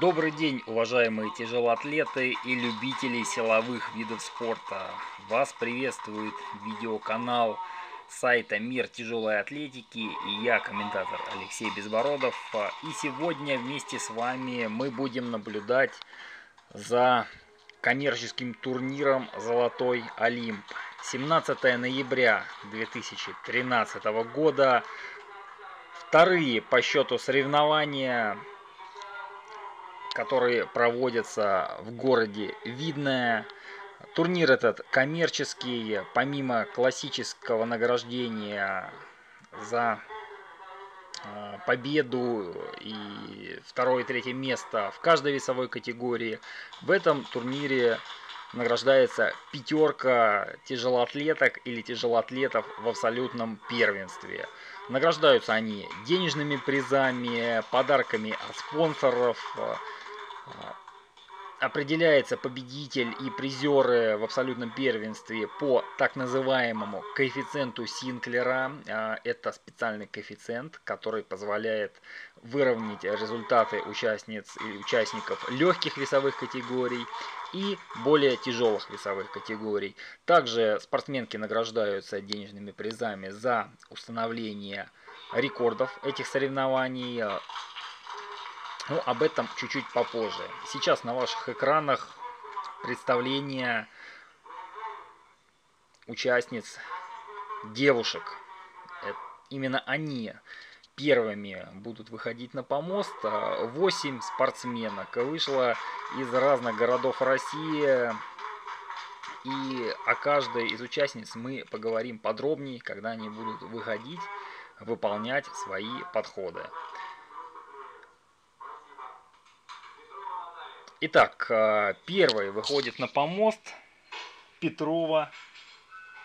Добрый день, уважаемые тяжелоатлеты и любители силовых видов спорта. Вас приветствует видеоканал сайта Мир тяжелой атлетики и я, комментатор Алексей Безбородов. И сегодня вместе с вами мы будем наблюдать за коммерческим турниром «Золотой Олимп». 17 ноября 2013 года. Вторые по счету соревнования которые проводятся в городе Видное. Турнир этот коммерческий, помимо классического награждения за а, победу и второе и третье место в каждой весовой категории. В этом турнире награждается пятерка тяжелоатлеток или тяжелоатлетов в абсолютном первенстве. Награждаются они денежными призами, подарками от спонсоров, определяется победитель и призеры в абсолютном первенстве по так называемому коэффициенту Синклера. А, это специальный коэффициент, который позволяет выровнять результаты участниц и участников легких весовых категорий и более тяжелых весовых категорий. Также спортсменки награждаются денежными призами за установление рекордов этих соревнований, ну, об этом чуть-чуть попозже. Сейчас на ваших экранах представление участниц девушек. Именно они первыми будут выходить на помост. Восемь спортсменок вышло из разных городов России. И о каждой из участниц мы поговорим подробнее, когда они будут выходить, выполнять свои подходы. Итак, э, первой выходит на помост Петрова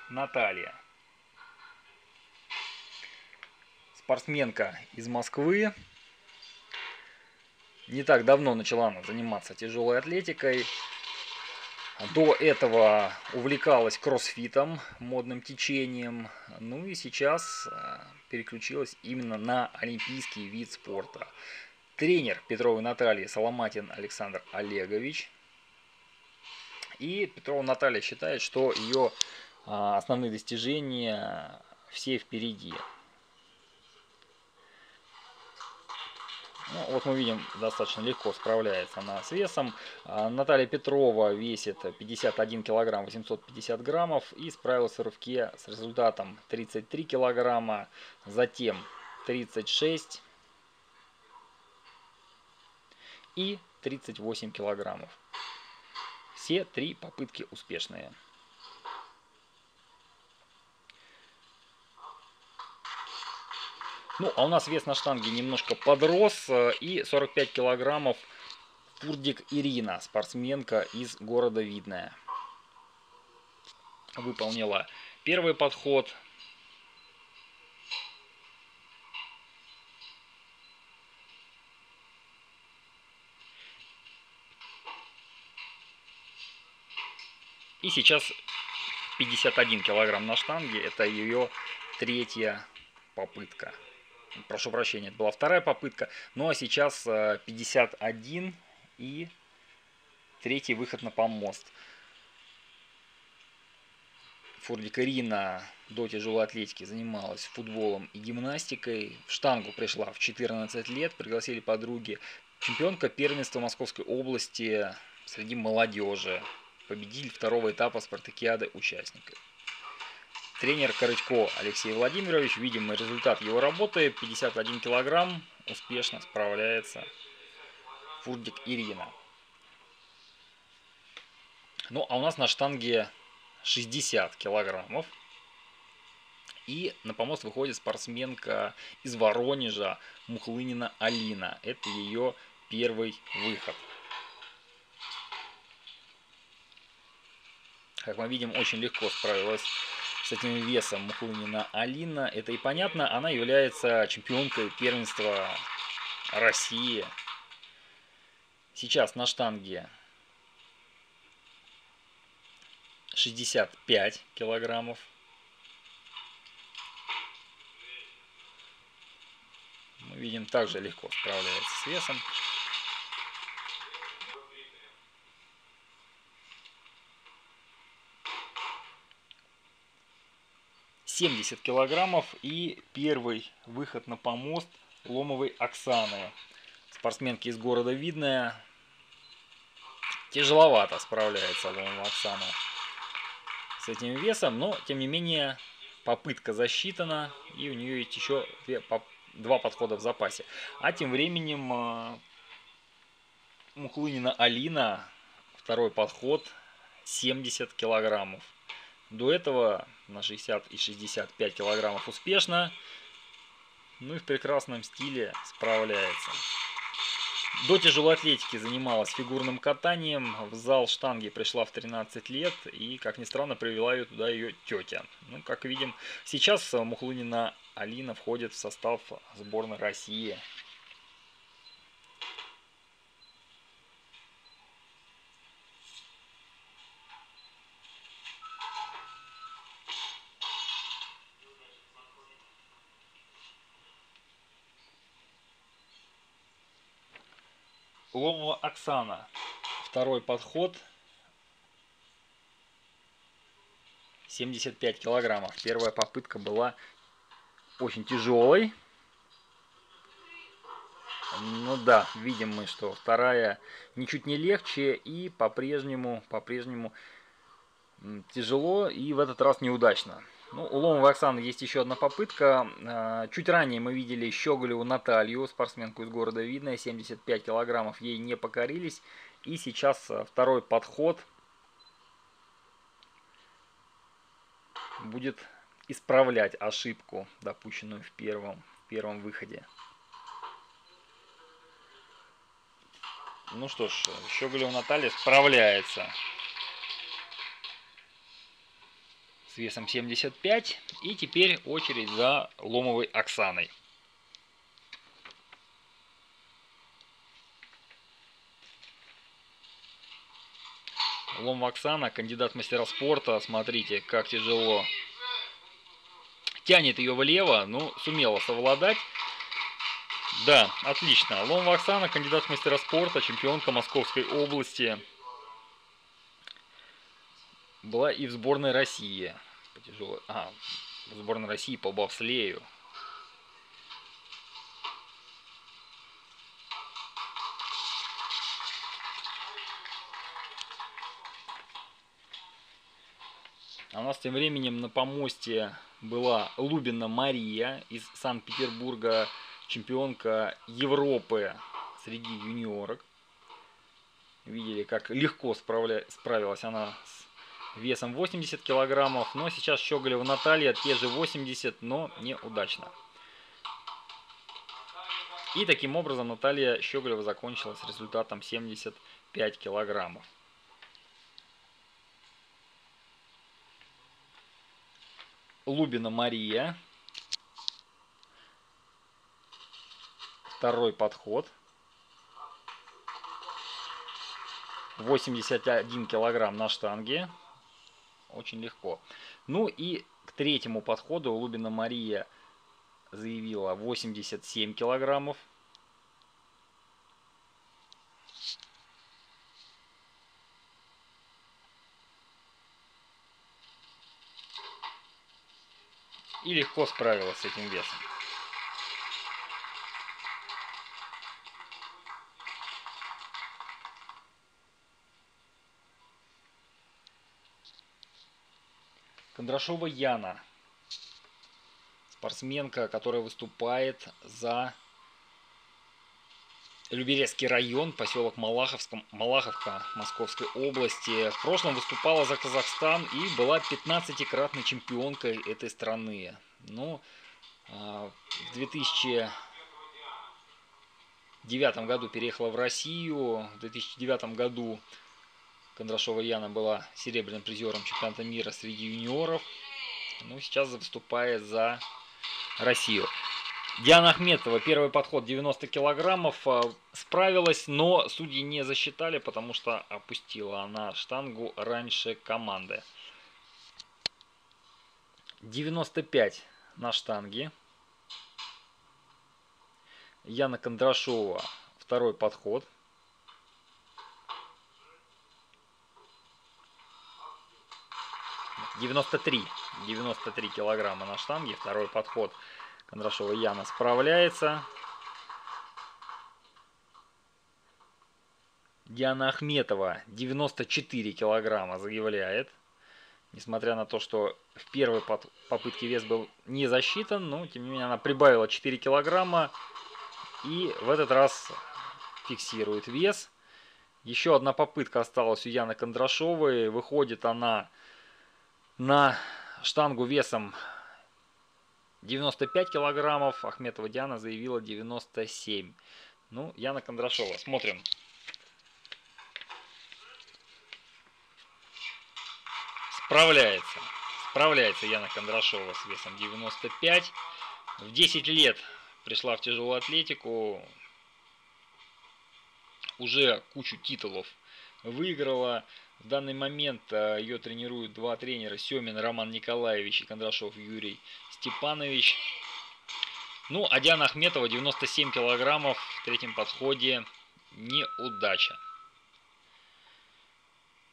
Наталья. Спортсменка из Москвы. Не так давно начала она заниматься тяжелой атлетикой. До этого увлекалась кроссфитом, модным течением. Ну и сейчас э, переключилась именно на олимпийский вид спорта. Тренер Петровой Натальи Соломатин Александр Олегович. И Петрова Наталья считает, что ее а, основные достижения все впереди. Ну, вот мы видим, достаточно легко справляется она с весом. А, Наталья Петрова весит 51 килограмм 850 граммов и справилась в рывке с результатом 33 килограмма, затем 36 и 38 килограммов. Все три попытки успешные. Ну, а у нас вес на штанге немножко подрос. Э, и 45 килограммов Пурдик Ирина, спортсменка из города Видное. Выполнила первый подход, И сейчас 51 килограмм на штанге. Это ее третья попытка. Прошу прощения, это была вторая попытка. Ну а сейчас 51 э, и третий выход на помост. Фурдика Рина до тяжелой атлетики занималась футболом и гимнастикой. В штангу пришла в 14 лет, пригласили подруги. Чемпионка первенства Московской области среди молодежи победитель второго этапа спартакиады участников. Тренер Корычко Алексей Владимирович, видим результат его работы, 51 килограмм, успешно справляется Фурдик Ирина. Ну, а у нас на штанге 60 килограммов. И на помост выходит спортсменка из Воронежа Мухлынина Алина. Это ее первый выход. Как мы видим, очень легко справилась с этим весом Мухлынина Алина. Это и понятно, она является чемпионкой первенства России. Сейчас на штанге 65 килограммов. Мы видим, также легко справляется с весом. 70 килограммов и первый выход на помост Ломовой Оксаны. Спортсменки из города Видная. Тяжеловато справляется Ломова Оксана с этим весом, но тем не менее попытка засчитана и у нее есть еще два подхода в запасе. А тем временем э, Мухлынина Алина, второй подход, 70 килограммов. До этого на 60 и 65 килограммов успешно. Ну и в прекрасном стиле справляется. До тяжелой атлетики занималась фигурным катанием. В зал штанги пришла в 13 лет. И, как ни странно, привела ее туда ее тетя. Ну, как видим, сейчас Мухлынина Алина входит в состав сборной России. Ломова Оксана. Второй подход. 75 килограммов. Первая попытка была очень тяжелой. Ну да, видим мы, что вторая ничуть не легче и по-прежнему, по-прежнему тяжело и в этот раз неудачно. Ну, у Ломовой Оксаны есть еще одна попытка. А, чуть ранее мы видели Щеголеву Наталью, спортсменку из города Видное, 75 килограммов, ей не покорились. И сейчас а, второй подход будет исправлять ошибку, допущенную в первом, в первом выходе. Ну что ж, Щеголева Наталья справляется. С весом 75. И теперь очередь за ломовой Оксаной. Лом Оксана, кандидат мастера спорта. Смотрите, как тяжело. Тянет ее влево, ну, сумела совладать. Да, отлично. Лом Оксана, кандидат мастера спорта, чемпионка Московской области была и в сборной России по тяжелой... А, в сборной России по бобслею. А у нас тем временем на помосте была Лубина Мария из Санкт-Петербурга, чемпионка Европы среди юниорок. Видели, как легко справля... справилась она с весом 80 килограммов. Но сейчас Щеголева Наталья те же 80, но неудачно. И таким образом Наталья Щеголева закончила с результатом 75 килограммов. Лубина Мария. Второй подход. 81 килограмм на штанге очень легко. Ну и к третьему подходу Лубина Мария заявила 87 килограммов. И легко справилась с этим весом. Кондрашова Яна. Спортсменка, которая выступает за Люберецкий район, поселок Малаховском, Малаховка Московской области. В прошлом выступала за Казахстан и была 15-кратной чемпионкой этой страны. Но ну, в 2009 году переехала в Россию. В 2009 году Кондрашова Яна была серебряным призером чемпионата мира среди юниоров. Ну, сейчас выступает за Россию. Диана Ахметова, первый подход 90 килограммов, а, справилась, но судьи не засчитали, потому что опустила она штангу раньше команды. 95 на штанге. Яна Кондрашова, второй подход. 93. 93 килограмма на штанге. Второй подход Кондрашова Яна справляется. Диана Ахметова 94 килограмма заявляет. Несмотря на то, что в первой попытке вес был не засчитан, но тем не менее она прибавила 4 килограмма и в этот раз фиксирует вес. Еще одна попытка осталась у Яны Кондрашовой. Выходит она на штангу весом 95 килограммов. Ахметова Диана заявила 97. Ну, Яна Кондрашова. Смотрим. Справляется. Справляется Яна Кондрашова с весом 95. В 10 лет пришла в тяжелую атлетику. Уже кучу титулов выиграла. В данный момент э, ее тренируют два тренера. Семин Роман Николаевич и Кондрашов Юрий Степанович. Ну, а Диана Ахметова 97 килограммов в третьем подходе. Неудача.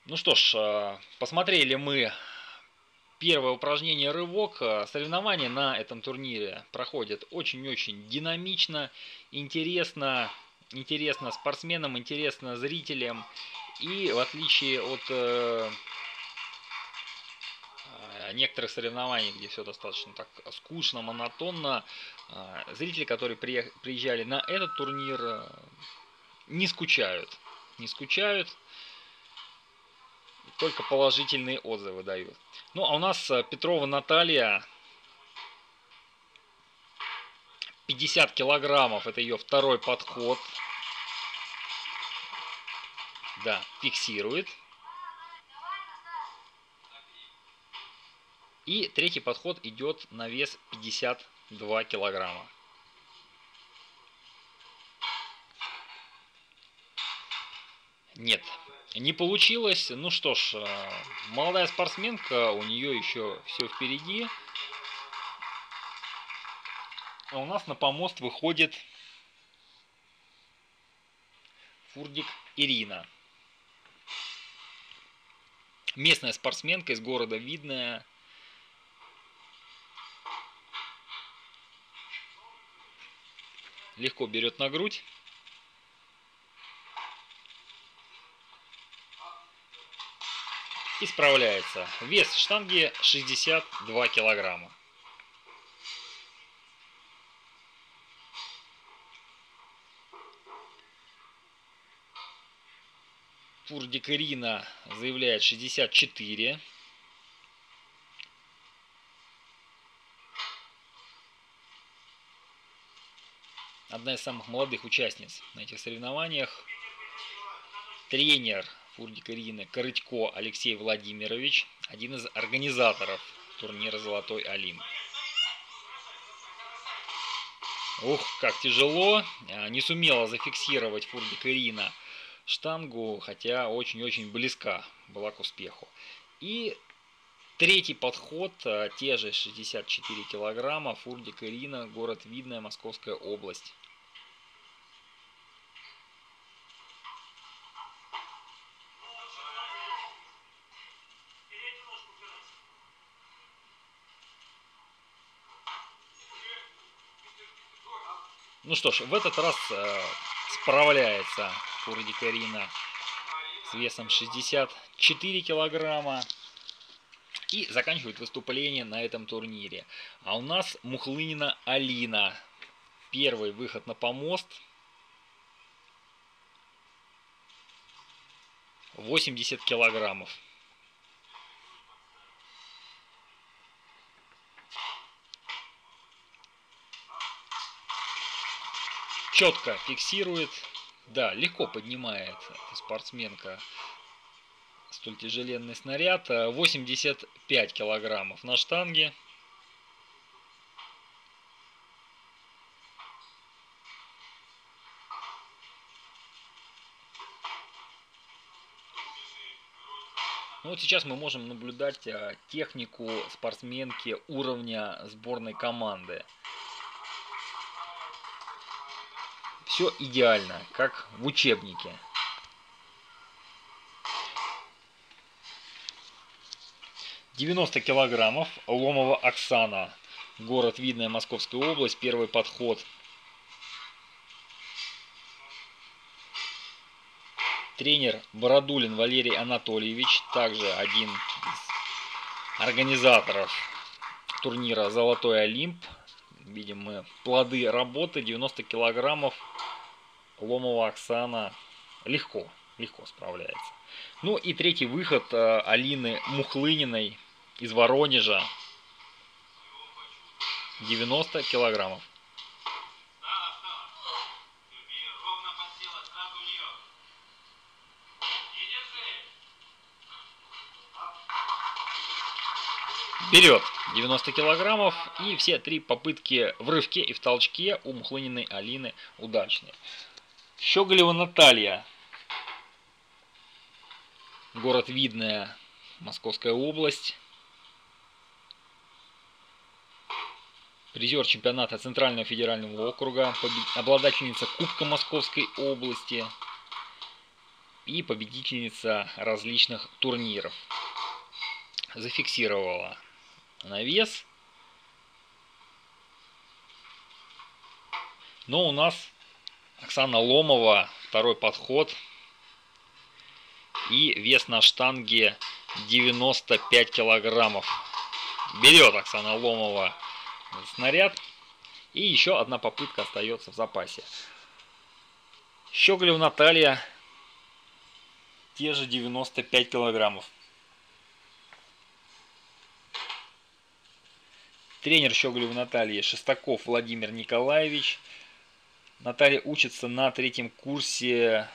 Ну что ж, э, посмотрели мы первое упражнение рывок. Э, соревнования на этом турнире проходят очень-очень динамично, интересно, интересно спортсменам, интересно зрителям. И в отличие от э, некоторых соревнований, где все достаточно так скучно, монотонно, э, зрители, которые приезжали на этот турнир, э, не скучают. Не скучают только положительные отзывы дают. Ну, а у нас э, Петрова Наталья, 50 килограммов, это ее второй подход. Да, фиксирует. И третий подход идет на вес 52 килограмма. Нет, не получилось. Ну что ж, э, молодая спортсменка, у нее еще все впереди. А у нас на помост выходит Фурдик Ирина. Местная спортсменка из города Видная. Легко берет на грудь. и справляется. Вес штанги 62 килограмма. Фурдик Ирина заявляет 64. Одна из самых молодых участниц на этих соревнованиях. Тренер Фурдик Ирины Корытько Алексей Владимирович, один из организаторов турнира «Золотой Олимп». Ух, как тяжело. А, не сумела зафиксировать Фурдик Ирина штангу, хотя очень-очень близка была к успеху. И третий подход, а, те же 64 килограмма, Фурдик Ирина, город Видная, Московская область. Ну что ж, в этот раз э, справляется Фурди Карина с весом 64 килограмма. И заканчивает выступление на этом турнире. А у нас Мухлынина Алина. Первый выход на помост. 80 килограммов. четко фиксирует. Да, легко поднимает спортсменка столь тяжеленный снаряд. 85 килограммов на штанге. Ну вот сейчас мы можем наблюдать а, технику спортсменки уровня сборной команды. Все идеально, как в учебнике. 90 килограммов. Ломова Оксана. Город Видная, Московская область. Первый подход. Тренер Бородулин Валерий Анатольевич. Также один из организаторов турнира «Золотой Олимп». Видим мы плоды работы. 90 килограммов. Ломова Оксана легко, легко справляется. Ну и третий выход э, Алины Мухлыниной из Воронежа. 90 килограммов. Вперед! 90 килограммов и все три попытки в рывке и в толчке у Мухлыниной Алины удачные. Щеголева Наталья. Город Видная, Московская область. Призер чемпионата Центрального федерального округа, обладательница Кубка Московской области и победительница различных турниров. Зафиксировала навес. Но у нас Оксана Ломова, второй подход. И вес на штанге 95 килограммов. Берет Оксана Ломова снаряд. И еще одна попытка остается в запасе. Щеголев Наталья. Те же 95 килограммов. Тренер Щеголев Натальи Шестаков Владимир Николаевич. Наталья учится на третьем курсе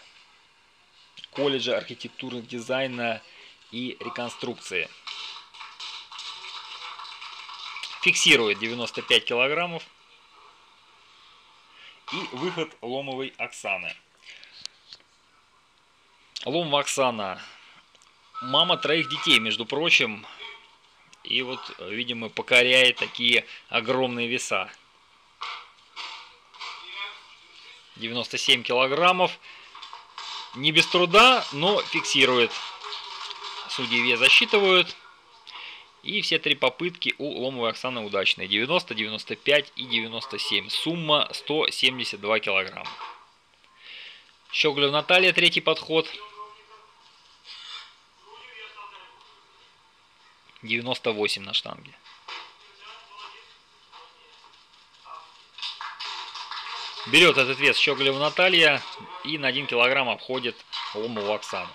колледжа архитектурного дизайна и реконструкции. Фиксирует 95 килограммов. И выход Ломовой Оксаны. Ломова Оксана. Мама троих детей, между прочим. И вот, видимо, покоряет такие огромные веса. 97 килограммов. Не без труда, но фиксирует. Судьи вес засчитывают. И все три попытки у Ломовой Оксаны удачные. 90, 95 и 97. Сумма 172 килограмма. Щеглев Наталья, третий подход. 98 на штанге. Берет этот вес Щеголева Наталья и на 1 килограмм обходит Ломову Оксану.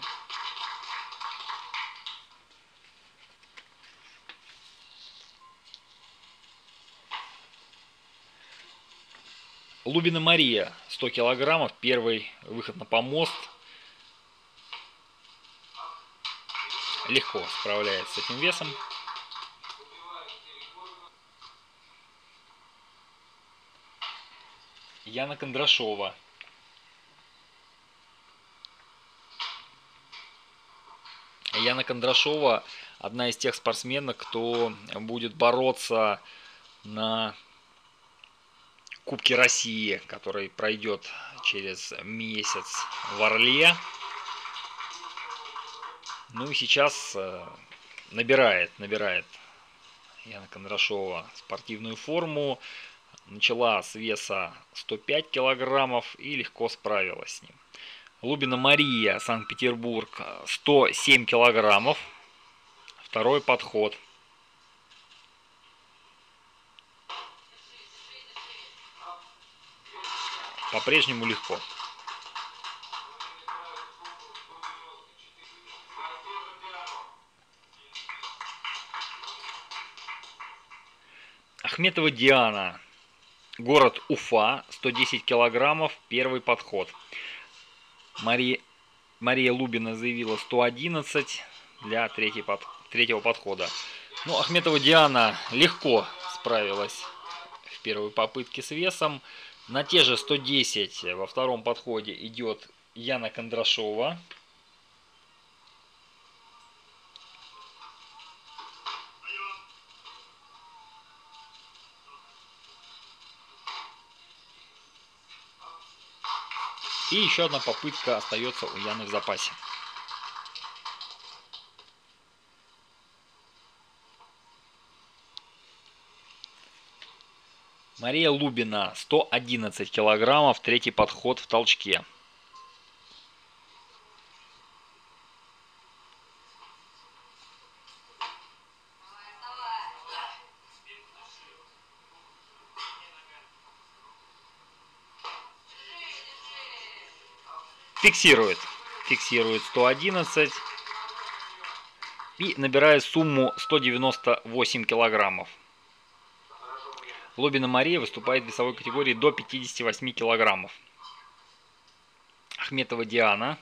Лубина Мария, 100 килограммов, первый выход на помост. Легко справляется с этим весом. Яна Кондрашова. Яна Кондрашова одна из тех спортсменок, кто будет бороться на Кубке России, который пройдет через месяц в Орле. Ну и сейчас э, набирает, набирает Яна Кондрашова спортивную форму начала с веса 105 килограммов и легко справилась с ним. Лубина Мария, Санкт-Петербург, 107 килограммов. Второй подход. По-прежнему легко. Ахметова Диана, Город Уфа, 110 килограммов, первый подход. Мария, Мария Лубина заявила 111 для третий под, третьего подхода. Ну, Ахметова Диана легко справилась в первой попытке с весом. На те же 110 во втором подходе идет Яна Кондрашова. И еще одна попытка остается у Яны в запасе. Мария Лубина, 111 килограммов, третий подход в толчке. Фиксирует. Фиксирует 111. И набирает сумму 198 килограммов. Лобина Мария выступает в весовой категории до 58 килограммов. Ахметова Диана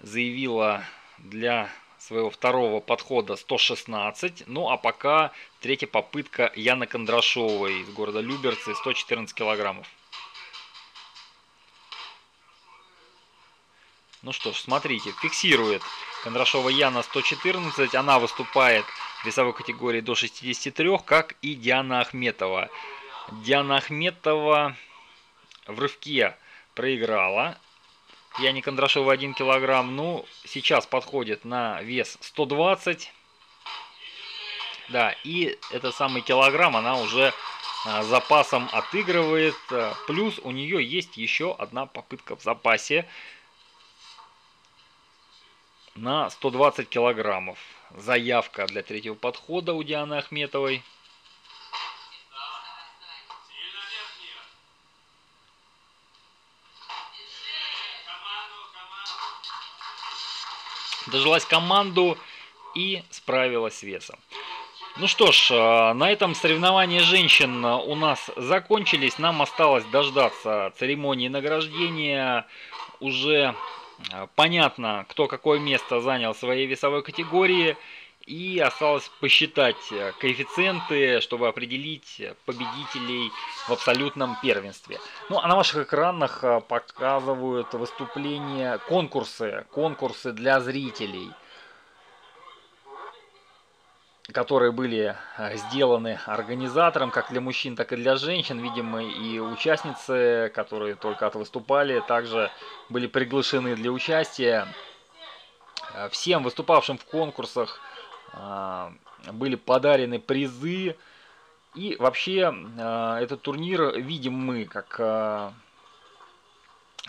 заявила для своего второго подхода 116. Ну а пока третья попытка Яны Кондрашовой из города Люберцы 114 килограммов. Ну что ж, смотрите, фиксирует Кондрашова Яна 114. Она выступает в весовой категории до 63, как и Диана Ахметова. Диана Ахметова в рывке проиграла. Яне Кондрашова 1 килограмм. Ну, сейчас подходит на вес 120. Да, и этот самый килограмм она уже а, запасом отыгрывает. Плюс у нее есть еще одна попытка в запасе на 120 килограммов. Заявка для третьего подхода у Дианы Ахметовой. Дожилась команду и справилась с весом. Ну что ж, э, на этом соревнования женщин у нас закончились. Нам осталось дождаться церемонии награждения уже понятно, кто какое место занял в своей весовой категории. И осталось посчитать э, коэффициенты, чтобы определить победителей в абсолютном первенстве. Ну, а на ваших экранах э, показывают выступления, конкурсы, конкурсы для зрителей – которые были э, сделаны организатором, как для мужчин, так и для женщин. Видимо, и участницы, которые только выступали, также были приглашены для участия. Э, всем выступавшим в конкурсах э, были подарены призы. И вообще этот турнир видим мы, как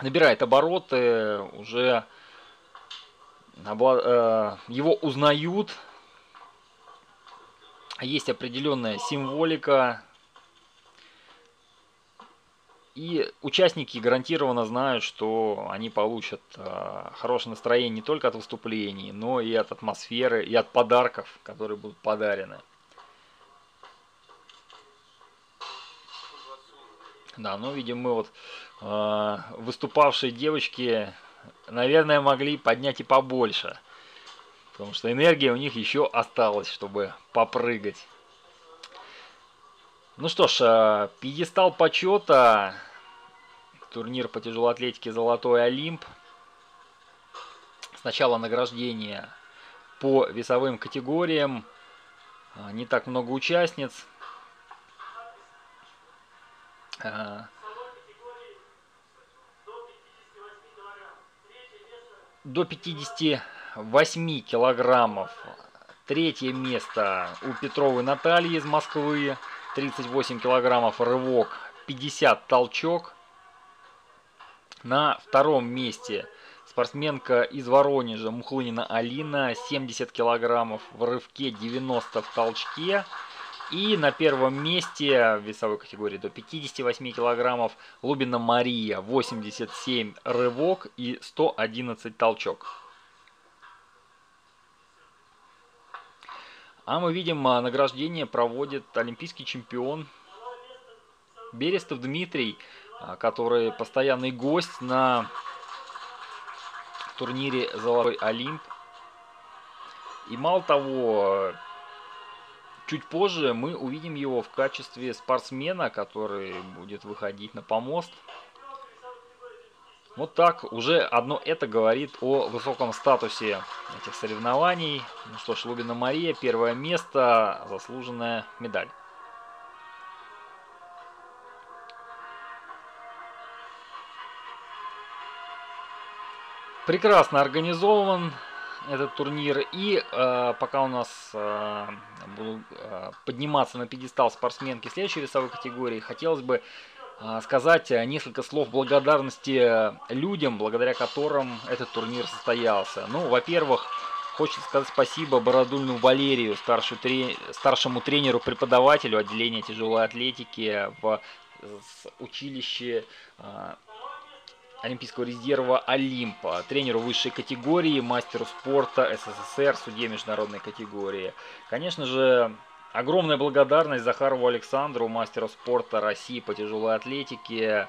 набирает обороты, уже его узнают есть определенная символика. И участники гарантированно знают, что они получат э, хорошее настроение не только от выступлений, но и от атмосферы, и от подарков, которые будут подарены. Да, ну видим мы вот э, выступавшие девочки, наверное, могли поднять и побольше. Потому что энергия у них еще осталась, чтобы попрыгать. Ну что ж, э, пьедестал почета. Турнир по тяжелоатлетике «Золотой Олимп». Сначала награждение по весовым категориям. Э, не так много участниц. Э, до 50 8 килограммов. Третье место у Петровой Натальи из Москвы. 38 килограммов рывок, 50 толчок. На втором месте спортсменка из Воронежа Мухлынина Алина. 70 килограммов в рывке, 90 в толчке. И на первом месте в весовой категории до 58 килограммов Лубина Мария. 87 рывок и 111 толчок. А мы видим, а, награждение проводит олимпийский чемпион Берестов Дмитрий, а, который постоянный гость на турнире «Золотой Олимп». И мало того, чуть позже мы увидим его в качестве спортсмена, который будет выходить на помост – вот так уже одно это говорит о высоком статусе этих соревнований. Ну что ж, Лубина Мария, первое место, заслуженная медаль. Прекрасно организован этот турнир. И э, пока у нас э, будут э, подниматься на пьедестал спортсменки следующей весовой категории, хотелось бы сказать несколько слов благодарности людям, благодаря которым этот турнир состоялся. Ну, во-первых, хочется сказать спасибо Бородульну Валерию, старшему тренеру-преподавателю отделения тяжелой атлетики в училище э, Олимпийского резерва Олимпа, тренеру высшей категории, мастеру спорта СССР, судье международной категории. Конечно же, огромная благодарность Захарову Александру, мастеру спорта России по тяжелой атлетике,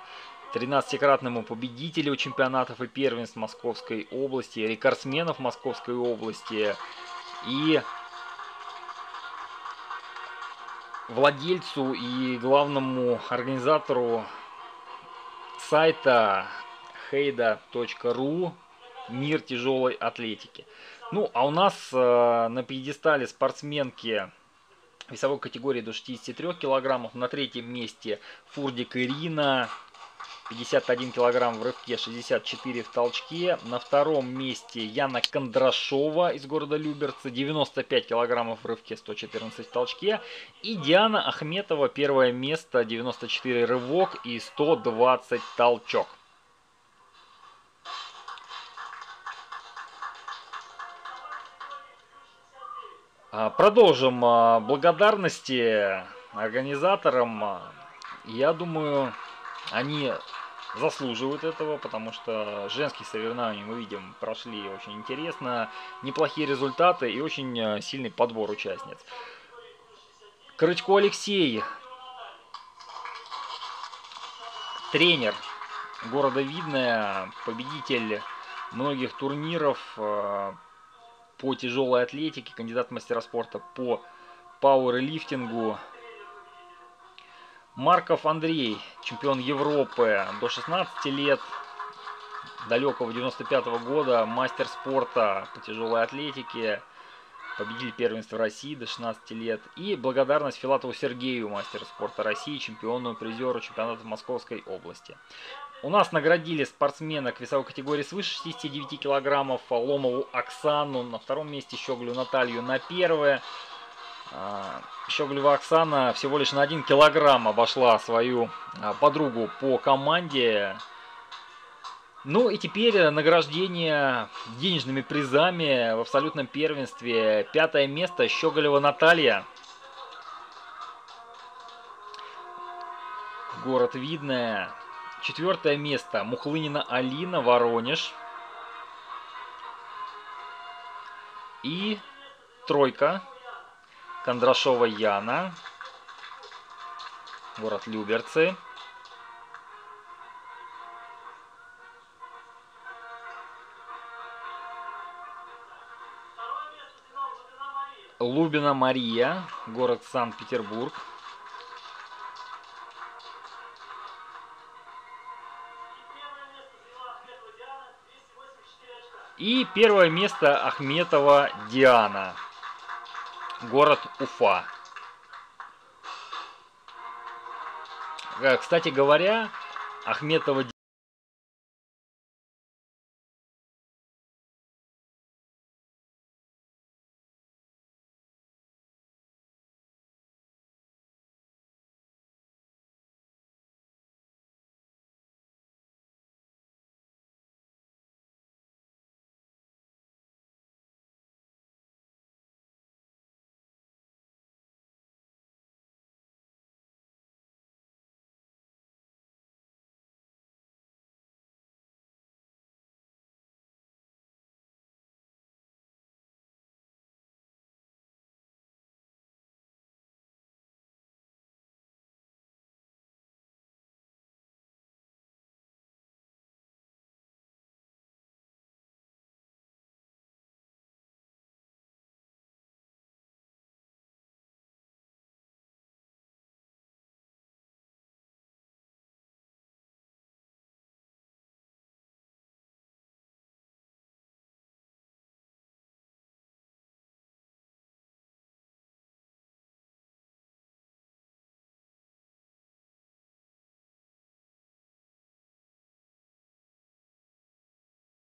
13-кратному победителю чемпионатов и первенств Московской области, рекордсменов Московской области и владельцу и главному организатору сайта heyda.ru Мир тяжелой атлетики. Ну, а у нас э, на пьедестале спортсменки весовой категории до 63 килограммов. На третьем месте Фурдик Ирина, 51 килограмм в рывке, 64 в толчке. На втором месте Яна Кондрашова из города Люберцы, 95 килограммов в рывке, 114 в толчке. И Диана Ахметова, первое место, 94 рывок и 120 толчок. Продолжим а, благодарности организаторам. Я думаю, они заслуживают этого, потому что женские соревнования, мы видим, прошли очень интересно, неплохие результаты и очень а, сильный подбор участниц. Крычко Алексей, тренер города Видное, победитель многих турниров, по тяжелой атлетике, кандидат в мастера спорта по пауэрлифтингу. Марков Андрей, чемпион Европы до 16 лет, далекого 95 -го года, мастер спорта по тяжелой атлетике, победитель первенства России до 16 лет. И благодарность Филатову Сергею, мастеру спорта России, чемпиону, призеру чемпионата Московской области. У нас наградили спортсменок весовой категории свыше 69 килограммов. Ломову Оксану на втором месте, Щеглю Наталью на первое. А, Щеглева Оксана всего лишь на 1 килограмм обошла свою а, подругу по команде. Ну и теперь награждение денежными призами в абсолютном первенстве. Пятое место Щеголева Наталья. Город Видное. Четвертое место Мухлынина Алина, Воронеж. И тройка Кондрашова Яна, город Люберцы. Лубина Мария, город Санкт-Петербург. И первое место Ахметова Диана. Город Уфа. Э, кстати говоря, Ахметова